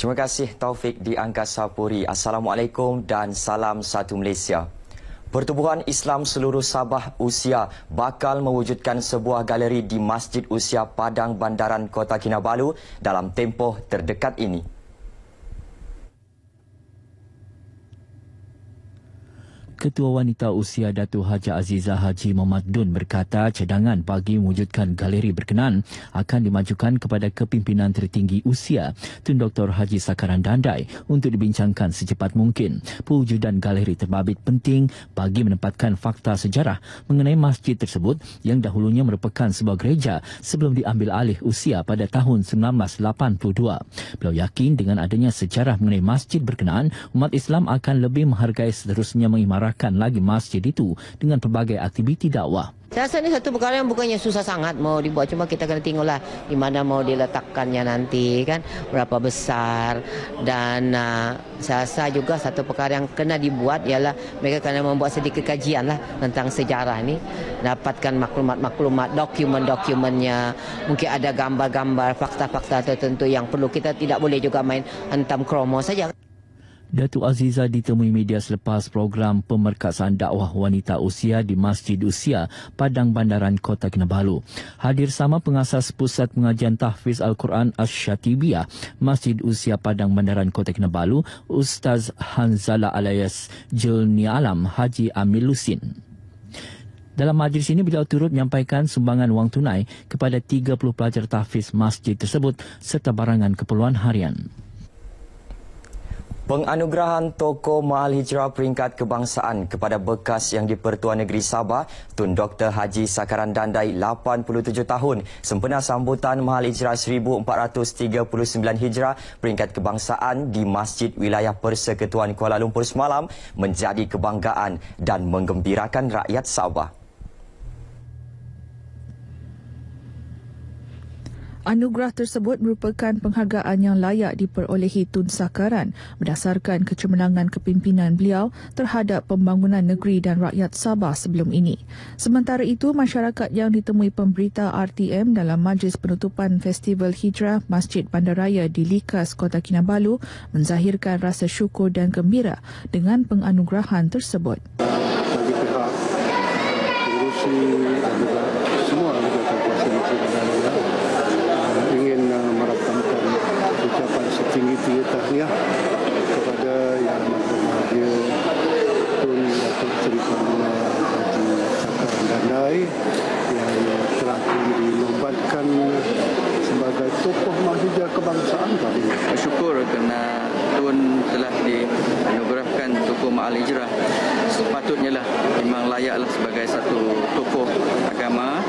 Terima kasih Taufik di Angkasa Puri. Assalamualaikum dan salam satu Malaysia. Pertubuhan Islam seluruh Sabah Usia bakal mewujudkan sebuah galeri di Masjid Usia Padang Bandaran Kota Kinabalu dalam tempoh terdekat ini. Ketua Wanita Usia Datuk Haji Azizah Haji Muhammad Dun berkata cadangan bagi mewujudkan galeri berkenan akan dimajukan kepada kepimpinan tertinggi usia Tun Dr. Haji Sakaran Dandai untuk dibincangkan secepat mungkin. Pewujudan galeri terbabit penting bagi menempatkan fakta sejarah mengenai masjid tersebut yang dahulunya merupakan sebuah gereja sebelum diambil alih usia pada tahun 1982. Beliau yakin dengan adanya sejarah mengenai masjid berkenaan, umat Islam akan lebih menghargai seterusnya mengimarkan mengarahkan lagi masjid itu dengan pelbagai aktiviti dakwah. Saya rasa ini satu perkara yang bukannya susah sangat mau dibuat. Cuma kita kena tengoklah di mana mau diletakkannya nanti kan. Berapa besar. Dan uh, saya rasa juga satu perkara yang kena dibuat ialah mereka kena membuat sedikit kajian lah tentang sejarah ini. Dapatkan maklumat-maklumat, dokumen-dokumennya. Mungkin ada gambar-gambar, fakta-fakta tertentu yang perlu. Kita tidak boleh juga main hentam kromo saja. Datuk Aziza ditemui media selepas program pemerkasaan dakwah wanita usia di Masjid Usia, Padang Bandaran Kota Kinabalu. Hadir sama pengasas Pusat Pengajian Tahfiz Al-Quran Ash-Shatibiyah, Masjid Usia Padang Bandaran Kota Kinabalu, Ustaz Hanzala Alayas Julni Alam Haji Amil Lusin. Dalam majlis ini beliau turut menyampaikan sumbangan wang tunai kepada 30 pelajar tahfiz masjid tersebut serta barangan keperluan harian. Penganugerahan Tokoh Mahal Hijrah Peringkat Kebangsaan kepada bekas yang di-Pertuan Negeri Sabah, Tun Dr. Haji Sakaran Dandai, 87 tahun, sempena sambutan Mahal Hijrah 1439 Hijrah Peringkat Kebangsaan di Masjid Wilayah Persekutuan Kuala Lumpur semalam menjadi kebanggaan dan menggembirakan rakyat Sabah. Anugerah tersebut merupakan penghargaan yang layak diperolehi Tun Sakaran berdasarkan kecemerlangan kepimpinan beliau terhadap pembangunan negeri dan rakyat Sabah sebelum ini. Sementara itu, masyarakat yang ditemui pemberita RTM dalam majlis penutupan Festival Hijrah Masjid Bandaraya di Likas, Kota Kinabalu menzahirkan rasa syukur dan gembira dengan penganugerahan tersebut. Bagi pihak pengurusi dan juga semua anggota kuasa negeri Bandaraya ingin uh, merakamkan ucapan setinggi-tinggi tahniah kepada yang berbahagia Tun Datuk Seri Panglima Haji Sakaran Dandai yang telah dinobatkan sebagai tokoh mahijah kebangsaan tadi. Bersyukur kerana Tun telah dianugerahkan tokoh Ma'al Hijrah. Sepatutnya lah memang layaklah sebagai satu tokoh agama,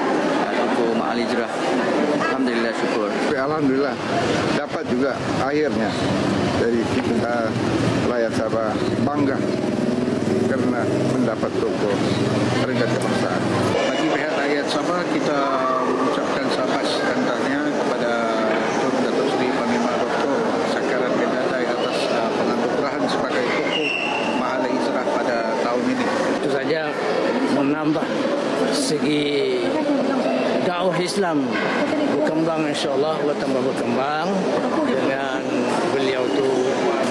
tokoh Ma'al Hijrah. Alhamdulillah syukur. Alhamdulillah dapat juga akhirnya dari kita rakyat Sabah bangga kerana mendapat tokoh peringkat kebangsaan. Bagi pihak rakyat Sabah kita mengucapkan dan tahniah kepada Tun Datuk Seri Panglima Dr. Sakaran bin Dadai atas uh, penganugerahan sebagai tokoh Mahala Hijrah pada tahun ini. Itu saja menambah segi dakwah Islam berkembang insyaAllah Allah tambah berkembang. Dengan beliau tu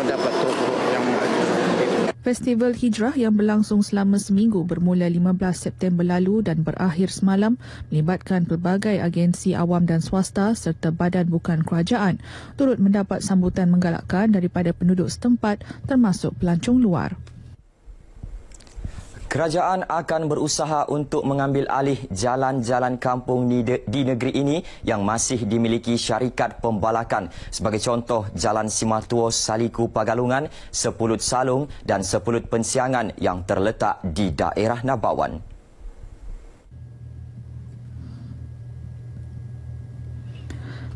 mendapat tokoh yang Festival Hijrah yang berlangsung selama seminggu bermula 15 September lalu dan berakhir semalam melibatkan pelbagai agensi awam dan swasta serta badan bukan kerajaan. Turut mendapat sambutan menggalakkan daripada penduduk setempat termasuk pelancong luar. Kerajaan akan berusaha untuk mengambil alih jalan-jalan kampung di negeri ini yang masih dimiliki syarikat pembalakan. Sebagai contoh, Jalan Simatuo Saliku Pagalungan, Sepulut Salung dan Sepulut Pensiangan yang terletak di daerah Nabawan.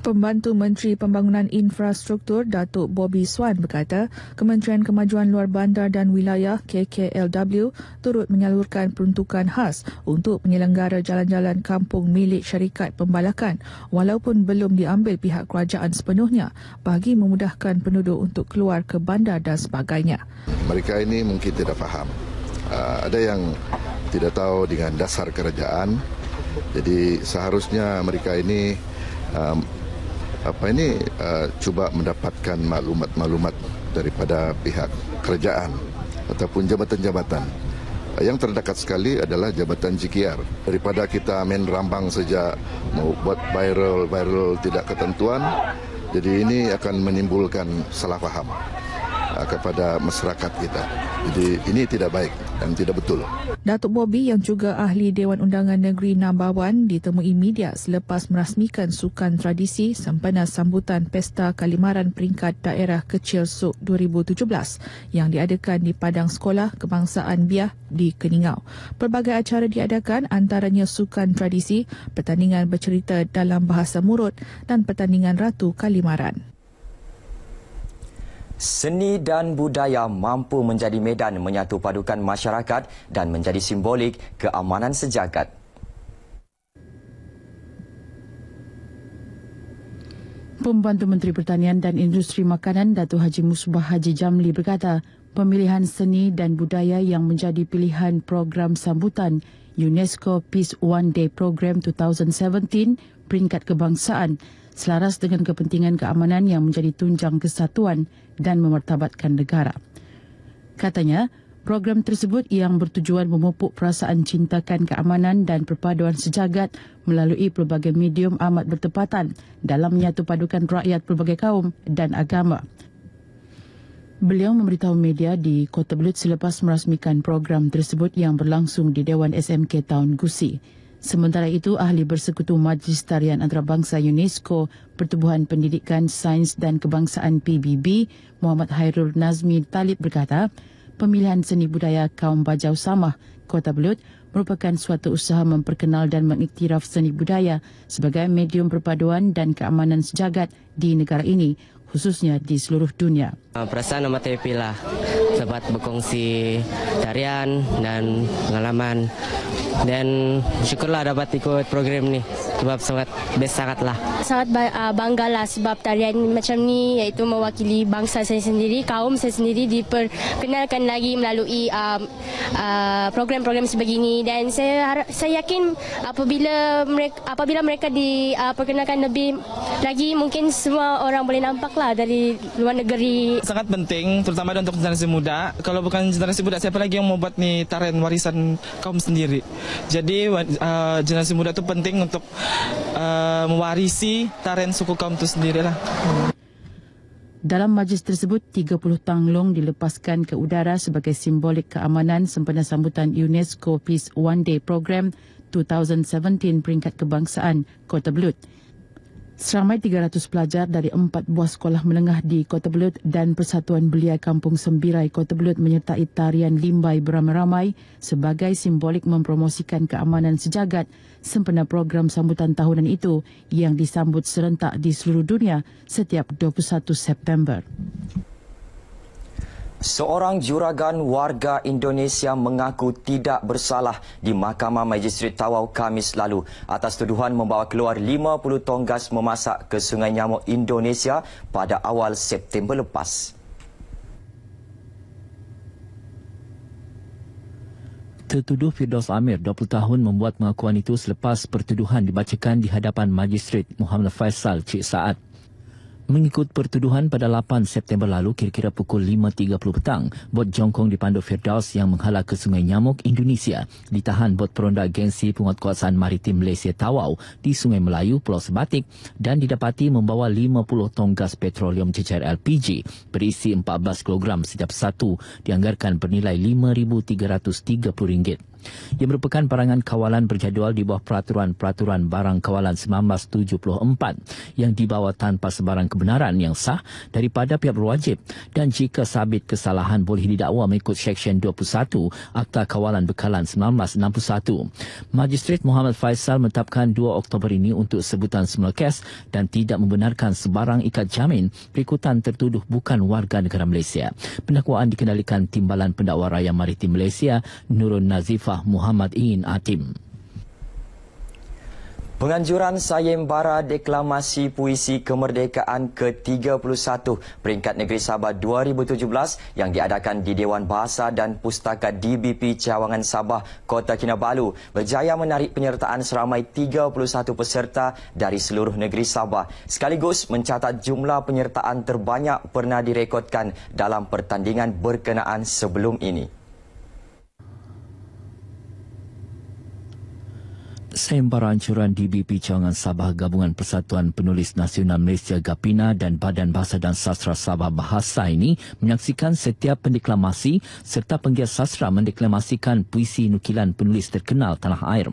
Pembantu Menteri Pembangunan Infrastruktur Datuk Bobby Swan berkata, Kementerian Kemajuan Luar Bandar dan Wilayah KKLW turut menyalurkan peruntukan khas untuk penyelenggara jalan-jalan kampung milik syarikat pembalakan walaupun belum diambil pihak kerajaan sepenuhnya bagi memudahkan penduduk untuk keluar ke bandar dan sebagainya. Mereka ini mungkin tidak faham. Uh, ada yang tidak tahu dengan dasar kerajaan. Jadi seharusnya mereka ini um, apa ini uh, cuba mendapatkan maklumat-maklumat daripada pihak kerajaan ataupun jabatan-jabatan. Yang terdekat sekali adalah jabatan GKR. Daripada kita main rambang saja mau buat viral, viral tidak ketentuan, jadi ini akan menimbulkan salah faham kepada masyarakat kita. Jadi ini tidak baik dan tidak betul. Datuk Bobby yang juga ahli Dewan Undangan Negeri Nambawan ditemui media selepas merasmikan sukan tradisi sempena sambutan Pesta Kalimaran Peringkat Daerah Kecil SUK 2017 yang diadakan di Padang Sekolah Kebangsaan Biah di Keningau. Pelbagai acara diadakan antaranya sukan tradisi, pertandingan bercerita dalam bahasa Murut dan pertandingan Ratu Kalimaran. Seni dan budaya mampu menjadi medan menyatu padukan masyarakat dan menjadi simbolik keamanan sejagat. Pembantu Menteri Pertanian dan Industri Makanan Datuk Haji Musbah Haji Jamli berkata, pemilihan seni dan budaya yang menjadi pilihan program sambutan UNESCO Peace One Day Program 2017 peringkat kebangsaan selaras dengan kepentingan keamanan yang menjadi tunjang kesatuan dan memertabatkan negara. Katanya, program tersebut yang bertujuan memupuk perasaan cintakan keamanan dan perpaduan sejagat melalui pelbagai medium amat bertepatan dalam menyatu padukan rakyat pelbagai kaum dan agama. Beliau memberitahu media di Kota Belud selepas merasmikan program tersebut yang berlangsung di Dewan SMK Tahun Gusi. Sementara itu, ahli bersekutu Majlis Tarian Antarabangsa UNESCO Pertubuhan Pendidikan Sains dan Kebangsaan PBB Muhammad Hairul Nazmi Talib berkata, pemilihan seni budaya kaum Bajau Samah Kota Belud merupakan suatu usaha memperkenal dan mengiktiraf seni budaya sebagai medium perpaduan dan keamanan sejagat di negara ini khususnya di seluruh dunia. Perasaan amat happy lah sebab berkongsi tarian dan pengalaman dan syukurlah dapat ikut program ni sebab sangat best sangat lah. Sangat bangga lah sebab tarian macam ni iaitu mewakili bangsa saya sendiri, kaum saya sendiri diperkenalkan lagi melalui um, uh, program-program sebegini dan saya harap, saya yakin apabila mereka apabila mereka diperkenalkan uh, lebih lagi mungkin semua orang boleh nampak lah dari luar negeri. Sangat penting terutama untuk generasi muda. Kalau bukan generasi muda siapa lagi yang mau buat nih tarian warisan kaum sendiri. Jadi uh, generasi muda itu penting untuk uh, mewarisi tarian suku kaum itu sendirilah. Dalam majlis tersebut, 30 tanglong dilepaskan ke udara sebagai simbolik keamanan sempena sambutan UNESCO Peace One Day Program 2017 peringkat kebangsaan Kota Belud. Seramai 300 pelajar dari empat buah sekolah menengah di Kota Belud dan Persatuan Belia Kampung Sembirai Kota Belud menyertai tarian limbai beramai-ramai sebagai simbolik mempromosikan keamanan sejagat sempena program sambutan tahunan itu yang disambut serentak di seluruh dunia setiap 21 September. Seorang juragan warga Indonesia mengaku tidak bersalah di Mahkamah Magistrat Tawau Kamis lalu atas tuduhan membawa keluar 50 tong gas memasak ke Sungai Nyamuk Indonesia pada awal September lepas. Tertuduh Firdaus Amir, 20 tahun membuat pengakuan itu selepas pertuduhan dibacakan di hadapan Magistrat Muhammad Faisal Cik Saad. Mengikut pertuduhan pada 8 September lalu kira-kira pukul 5.30 petang, bot jongkong di Pandu Firdaus yang menghala ke Sungai Nyamuk, Indonesia, ditahan bot peronda agensi penguatkuasaan maritim Malaysia Tawau di Sungai Melayu, Pulau Sebatik dan didapati membawa 50 tong gas petroleum cecair LPG berisi 14 kg setiap satu dianggarkan bernilai RM5,330 yang merupakan barangan kawalan berjadual di bawah peraturan-peraturan barang kawalan 1974 yang dibawa tanpa sebarang kebenaran yang sah daripada pihak berwajib dan jika sabit kesalahan boleh didakwa mengikut Seksyen 21 Akta Kawalan Bekalan 1961. Magistrat Muhammad Faisal menetapkan 2 Oktober ini untuk sebutan semula kes dan tidak membenarkan sebarang ikat jamin berikutan tertuduh bukan warga negara Malaysia. Pendakwaan dikendalikan Timbalan Pendakwa Raya Maritim Malaysia Nurul Nazifah Muhammad In Atim. Penganjuran sayembara deklamasi puisi kemerdekaan ke-31 peringkat negeri Sabah 2017 yang diadakan di Dewan Bahasa dan Pustaka DBP Cawangan Sabah, Kota Kinabalu berjaya menarik penyertaan seramai 31 peserta dari seluruh negeri Sabah sekaligus mencatat jumlah penyertaan terbanyak pernah direkodkan dalam pertandingan berkenaan sebelum ini. Sayembara Ancuran DBP Cawangan Sabah Gabungan Persatuan Penulis Nasional Malaysia Gapina dan Badan Bahasa dan Sastra Sabah Bahasa ini menyaksikan setiap pendeklamasi serta penggiat sastra mendeklamasikan puisi nukilan penulis terkenal tanah air.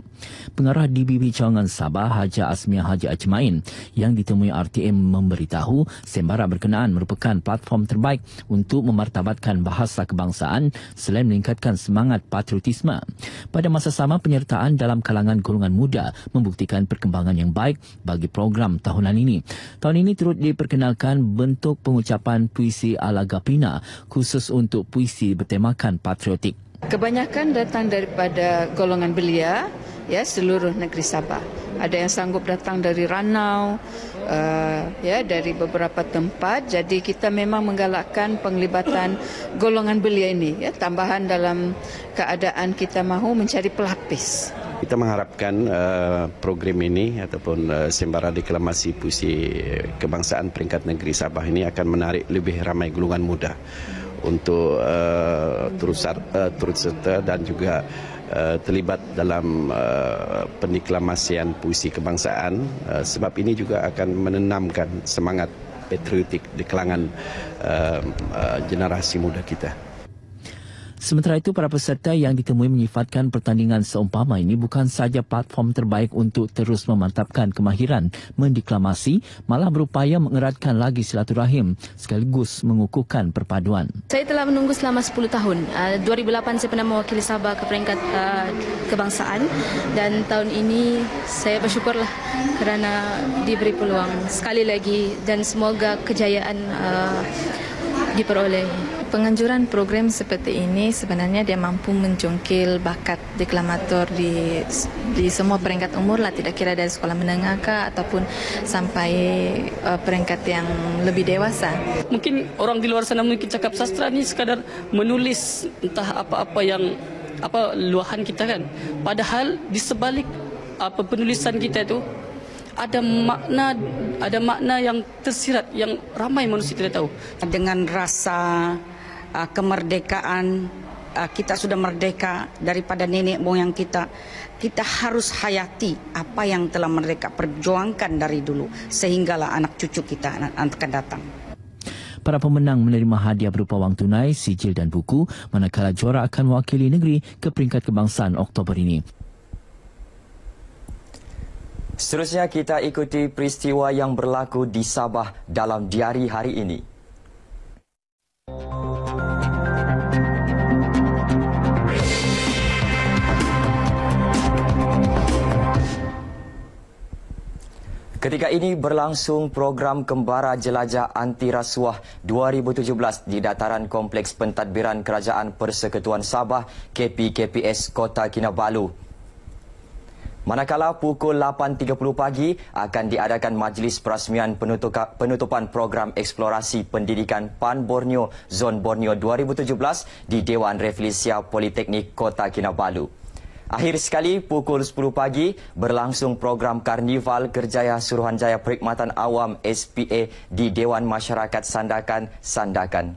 Pengarah DBP Cawangan Sabah Haja Asmia Haji Ajmain yang ditemui RTM memberitahu sayembara berkenaan merupakan platform terbaik untuk memartabatkan bahasa kebangsaan selain meningkatkan semangat patriotisme. Pada masa sama penyertaan dalam kalangan golongan kalangan muda membuktikan perkembangan yang baik bagi program tahunan ini. Tahun ini turut diperkenalkan bentuk pengucapan puisi ala Gapina khusus untuk puisi bertemakan patriotik. Kebanyakan datang daripada golongan belia ya seluruh negeri Sabah. Ada yang sanggup datang dari Ranau uh, ya dari beberapa tempat. Jadi kita memang menggalakkan penglibatan golongan belia ini ya tambahan dalam keadaan kita mahu mencari pelapis. Kita mengharapkan uh, program ini ataupun uh, sembara deklamasi puisi kebangsaan peringkat negeri Sabah ini akan menarik lebih ramai golongan muda untuk uh, turut, uh, serta dan juga terlibat dalam pendeklamasian puisi kebangsaan sebab ini juga akan menenamkan semangat patriotik di kalangan generasi muda kita. Sementara itu, para peserta yang ditemui menyifatkan pertandingan seumpama ini bukan sahaja platform terbaik untuk terus memantapkan kemahiran mendeklamasi, malah berupaya mengeratkan lagi silaturahim sekaligus mengukuhkan perpaduan. Saya telah menunggu selama 10 tahun. 2008 uh, saya pernah mewakili Sabah ke peringkat uh, kebangsaan dan tahun ini saya bersyukurlah kerana diberi peluang sekali lagi dan semoga kejayaan uh, diperoleh penganjuran program seperti ini sebenarnya dia mampu menjongkil bakat deklamator di di semua peringkat umur lah tidak kira dari sekolah menengah kah ataupun sampai uh, peringkat yang lebih dewasa. Mungkin orang di luar sana mungkin cakap sastra ni sekadar menulis entah apa-apa yang apa luahan kita kan. Padahal di sebalik apa penulisan kita itu ada makna ada makna yang tersirat yang ramai manusia tidak tahu dengan rasa uh, kemerdekaan uh, kita sudah merdeka daripada nenek moyang kita kita harus hayati apa yang telah mereka perjuangkan dari dulu sehinggalah anak cucu kita akan datang Para pemenang menerima hadiah berupa wang tunai, sijil dan buku manakala juara akan mewakili negeri ke peringkat kebangsaan Oktober ini. Seterusnya kita ikuti peristiwa yang berlaku di Sabah dalam diari hari ini. Ketika ini berlangsung program Kembara Jelajah Anti Rasuah 2017 di dataran Kompleks Pentadbiran Kerajaan Persekutuan Sabah KPKPS Kota Kinabalu. Manakala pukul 8.30 pagi akan diadakan majlis perasmian penutupan program eksplorasi pendidikan PAN Borneo Zon Borneo 2017 di Dewan Reflesia Politeknik Kota Kinabalu. Akhir sekali pukul 10 pagi berlangsung program Karnival Kerjaya Suruhanjaya Perkhidmatan Awam SPA di Dewan Masyarakat Sandakan Sandakan.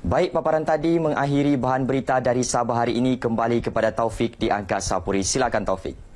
Baik paparan tadi mengakhiri bahan berita dari Sabah hari ini kembali kepada Taufik di Angkasa Puri. Silakan Taufik.